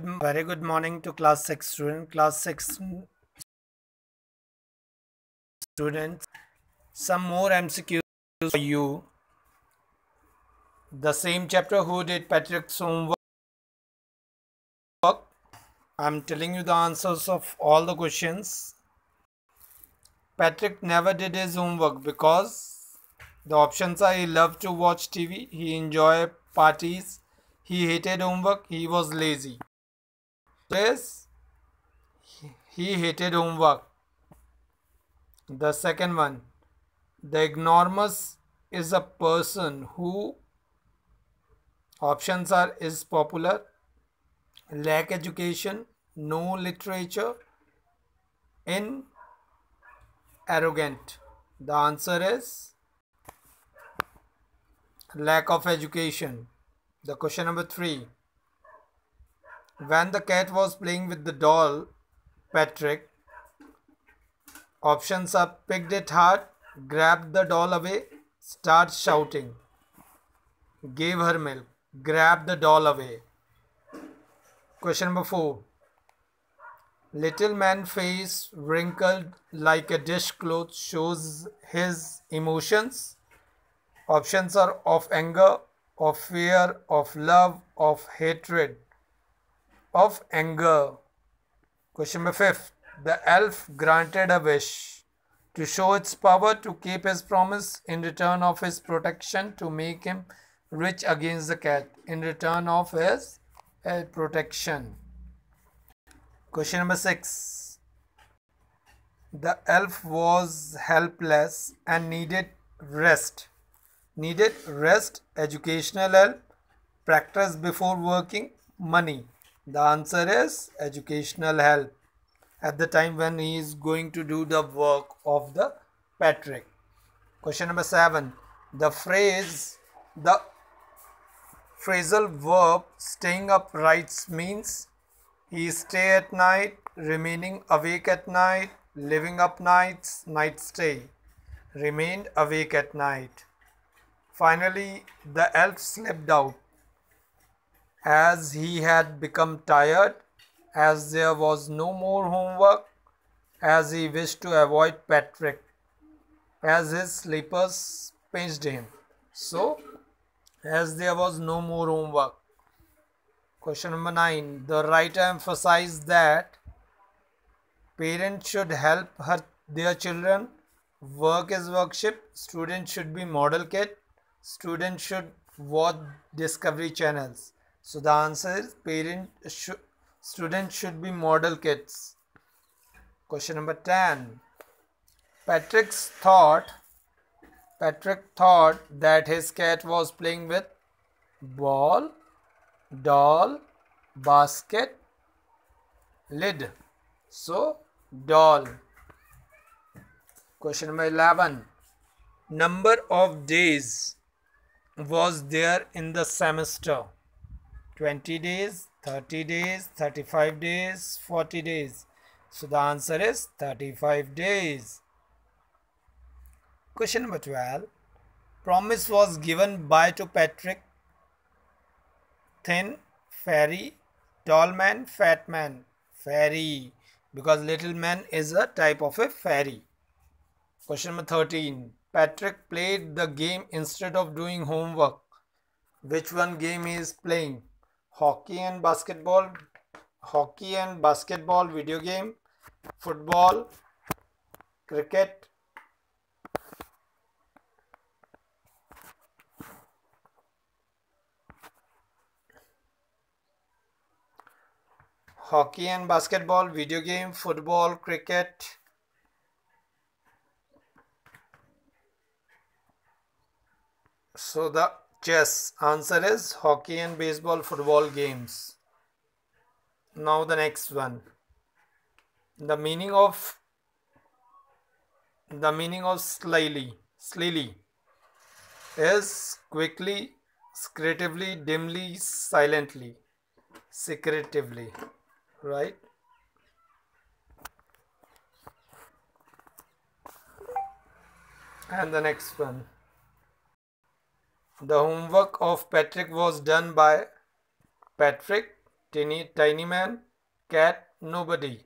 Very good morning to class 6 student. Class 6 students. Some more MCQs for you. The same chapter who did Patrick's homework. I'm telling you the answers of all the questions. Patrick never did his homework because the options are he loved to watch TV, he enjoyed parties, he hated homework, he was lazy. Yes, he hated homework. The second one, the ignoramus is a person who options are is popular, lack education, no literature, in arrogant. The answer is lack of education. The question number three. When the cat was playing with the doll, Patrick, options are picked it hard, grabbed the doll away, start shouting, gave her milk, grabbed the doll away. Question number four. Little man face wrinkled like a dishcloth shows his emotions. Options are of anger, of fear, of love, of hatred, of anger. Question number fifth. The elf granted a wish to show its power to keep his promise in return of his protection to make him rich against the cat in return of his uh, protection. Question number 6. The elf was helpless and needed rest. Needed rest, educational help, practice before working, money. The answer is educational help at the time when he is going to do the work of the Patrick. Question number 7. The phrase, the phrasal verb staying upright means he stay at night, remaining awake at night, living up nights, night stay. Remained awake at night. Finally, the elf slept out. As he had become tired, as there was no more homework, as he wished to avoid Patrick, as his slippers pinched him. So, as there was no more homework, Question number 9. The writer emphasized that parents should help her, their children. Work is worship. Students should be model kid. Students should watch Discovery channels. So the answer is parent should students should be model kids. Question number 10. Patrick's thought Patrick thought that his cat was playing with ball doll basket lid so doll question number 11 number of days was there in the semester 20 days 30 days 35 days 40 days so the answer is 35 days question number 12 promise was given by to patrick thin, fairy, tall man, fat man, fairy because little man is a type of a fairy. Question number 13. Patrick played the game instead of doing homework. Which one game he is playing? Hockey and basketball, hockey and basketball video game, football, cricket, hockey and basketball video game, football, cricket, so the chess answer is hockey and baseball, football games. Now the next one. The meaning of the meaning of slyly, slyly is quickly, secretively, dimly, silently, secretively right and the next one the homework of Patrick was done by Patrick tiny, tiny man, cat, nobody.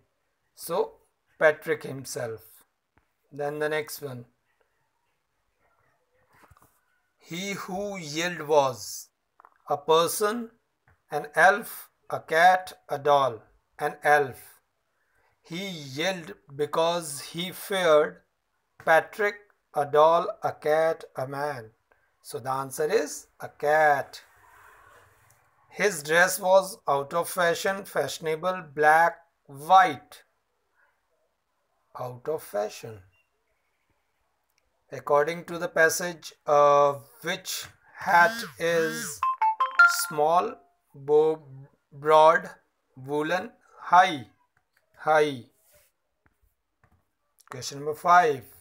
So Patrick himself. Then the next one. He who yelled was a person, an elf, a cat, a doll, an elf. He yelled because he feared Patrick, a doll, a cat, a man. So the answer is a cat. His dress was out of fashion, fashionable, black, white. Out of fashion. According to the passage, uh, which hat is small, broad, woolen, high? High. Question number 5.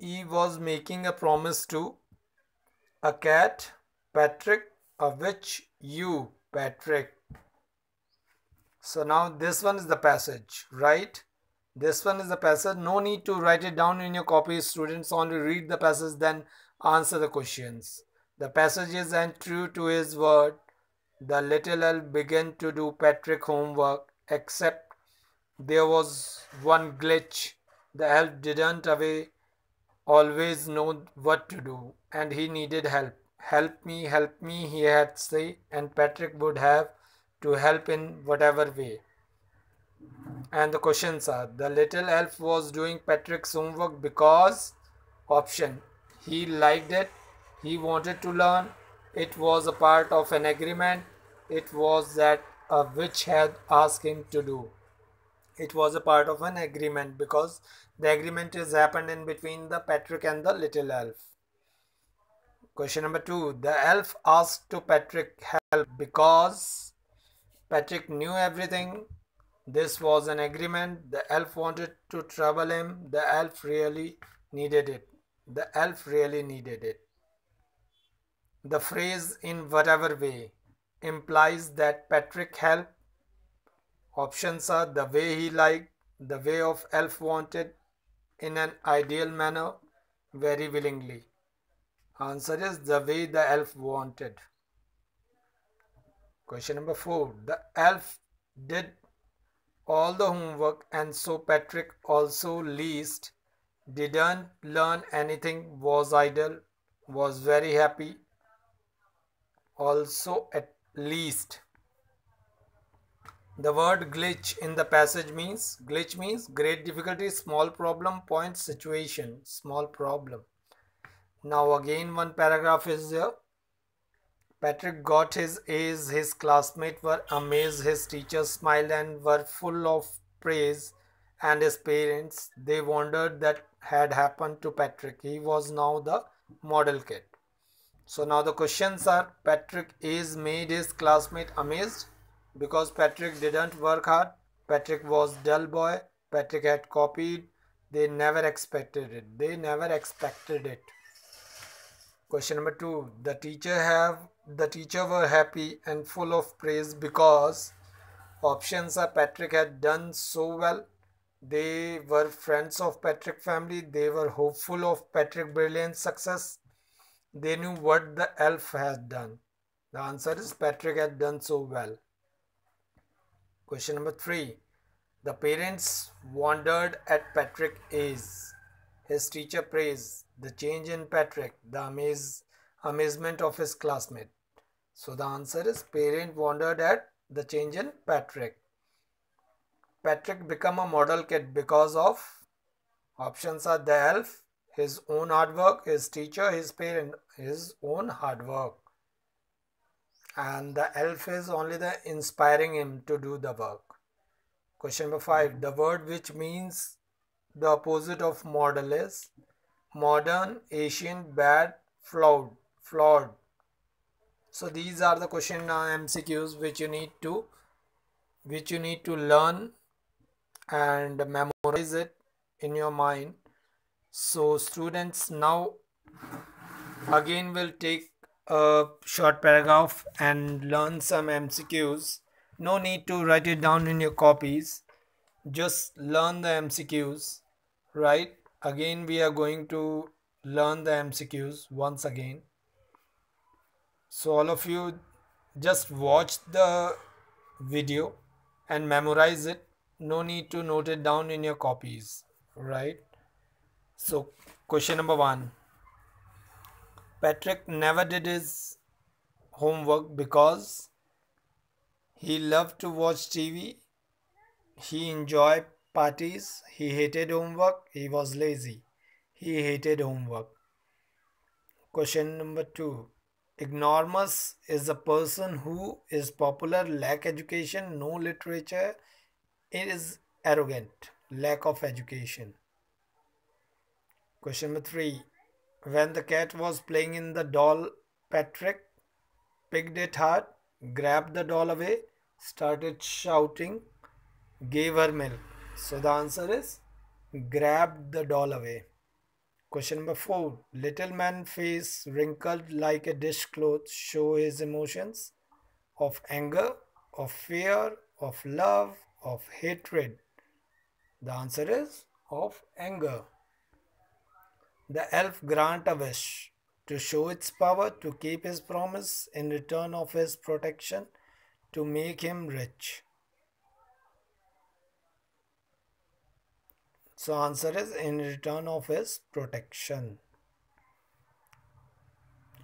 He was making a promise to a cat Patrick, of which you, Patrick. So now this one is the passage, right? This one is the passage. No need to write it down in your copy. Students only read the passage, then answer the questions. The passage is and true to his word. The little elf began to do Patrick homework, except there was one glitch. The elf didn't away always know what to do, and he needed help. Help me, help me, he had to say, and Patrick would have to help in whatever way. And the questions are the little elf was doing Patrick's homework because option he liked it, he wanted to learn, it was a part of an agreement, it was that a witch had asked him to do. It was a part of an agreement because the agreement is happened in between the Patrick and the little elf. Question number two. The elf asked to Patrick help because Patrick knew everything. This was an agreement. The elf wanted to trouble him. The elf really needed it. The elf really needed it. The phrase in whatever way implies that Patrick helped. Options are the way he liked, the way of elf wanted, in an ideal manner, very willingly. Answer is the way the elf wanted. Question number four. The elf did all the homework and so Patrick also least didn't learn anything, was idle, was very happy, also at least. The word glitch in the passage means glitch means great difficulty, small problem, point, situation, small problem. Now again one paragraph is there. Patrick got his A's, his classmates were amazed, his teachers smiled and were full of praise and his parents, they wondered that had happened to Patrick. He was now the model kid. So now the questions are Patrick is made his classmate amazed because Patrick didn't work hard. Patrick was dull boy. Patrick had copied. They never expected it. They never expected it. Question number two. The teacher have the teacher were happy and full of praise because options are Patrick had done so well. They were friends of Patrick family. They were hopeful of Patrick brilliant success. They knew what the elf had done. The answer is Patrick had done so well. Question number three. The parents wondered at Patrick is. His teacher praised the change in Patrick, the amaze, amazement of his classmate. So the answer is parent wondered at the change in Patrick. Patrick become a model kid because of options are the elf, his own hard work, his teacher, his parent, his own hard work. And the elf is only the inspiring him to do the work. Question number five. The word which means the opposite of model is modern, ancient, bad, flawed, flawed. So these are the question uh, MCQs which you need to which you need to learn and memorize it in your mind. So students now again will take a short paragraph and learn some MCQs. No need to write it down in your copies. Just learn the MCQs, right? again we are going to learn the MCQs once again so all of you just watch the video and memorize it no need to note it down in your copies right so question number 1 Patrick never did his homework because he loved to watch TV he enjoyed parties. He hated homework. He was lazy. He hated homework. Question number 2 Ignoramus is a person who is popular, lack education, no literature, is arrogant, lack of education. Question number three. When the cat was playing in the doll, Patrick picked it hard, grabbed the doll away, started shouting, gave her milk. So the answer is grabbed the doll away. Question number four. Little man face wrinkled like a dishcloth show his emotions of anger, of fear, of love, of hatred. The answer is of anger. The elf grant a wish to show its power to keep his promise in return of his protection to make him rich. So answer is in return of his protection.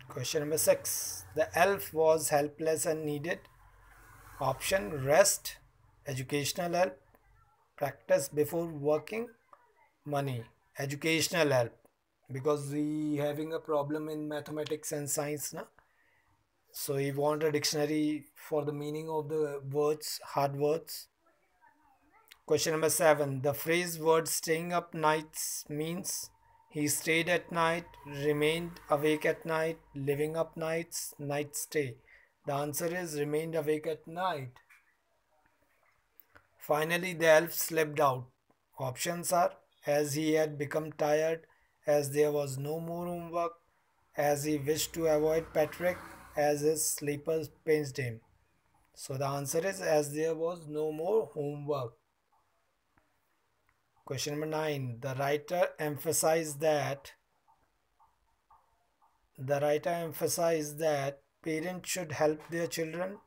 Question number 6. The elf was helpless and needed option rest, educational help, practice before working, money, educational help because he having a problem in mathematics and science na? so he want a dictionary for the meaning of the words hard words Question number seven. The phrase word staying up nights means he stayed at night, remained awake at night, living up nights, night stay. The answer is remained awake at night. Finally, the elf slept out. Options are as he had become tired, as there was no more homework, as he wished to avoid Patrick, as his sleepers pinched him. So the answer is as there was no more homework. Question number 9. The writer emphasized that the writer emphasized that parents should help their children.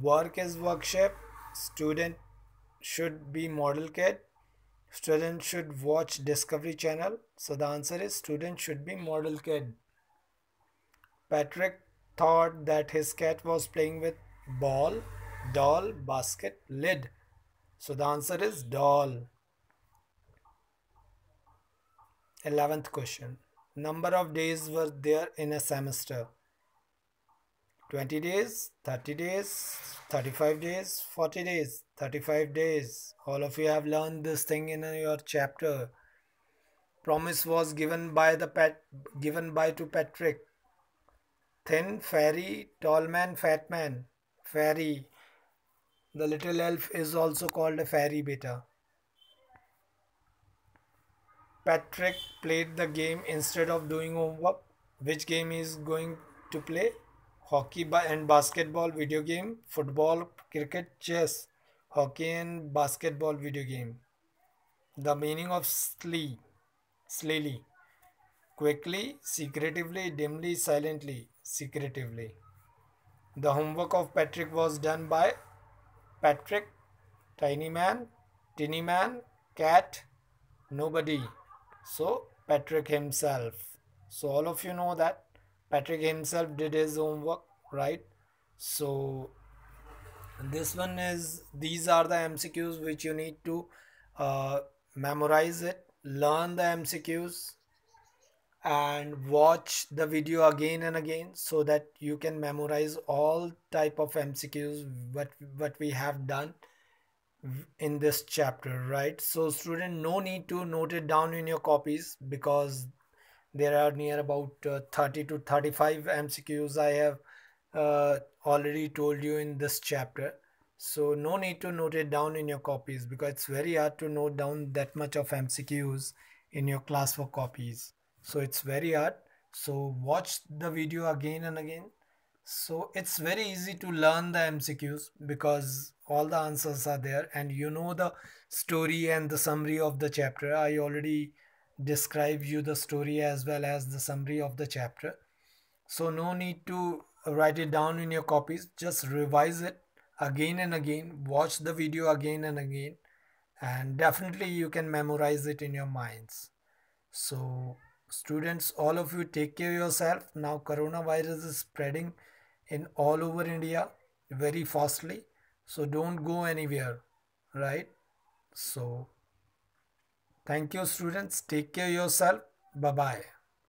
Work is workshop. Student should be model kid. Student should watch Discovery Channel. So the answer is student should be model kid. Patrick thought that his cat was playing with ball, doll, basket, lid. So the answer is doll. 11th question. Number of days were there in a semester? 20 days, 30 days, 35 days, 40 days, 35 days. All of you have learned this thing in your chapter. Promise was given by the pet given by to Patrick. Thin, fairy, tall man, fat man. Fairy. The little elf is also called a fairy beta. Patrick played the game instead of doing homework. Which game is going to play? Hockey and basketball video game, football, cricket, chess, hockey and basketball video game. The meaning of slee, sleely. Quickly, secretively, dimly, silently, secretively. The homework of Patrick was done by Patrick, Tiny Man, Tinny Man, Cat, nobody. So Patrick himself. So all of you know that Patrick himself did his homework, right? So this one is these are the MCQs which you need to uh, memorize it, learn the MCQs and watch the video again and again so that you can memorize all type of mcqs what what we have done in this chapter right so student no need to note it down in your copies because there are near about uh, 30 to 35 mcqs i have uh, already told you in this chapter. So no need to note it down in your copies because it's very hard to note down that much of mcqs in your class for copies. So it's very hard. So watch the video again and again. So it's very easy to learn the mcqs because all the answers are there and you know the story and the summary of the chapter. I already describe you the story as well as the summary of the chapter. So no need to write it down in your copies. Just revise it again and again. Watch the video again and again. And definitely you can memorize it in your minds. So students all of you take care of yourself. Now coronavirus is spreading in all over india very fastly. So don't go anywhere right? So thank you students. Take care yourself. Bye bye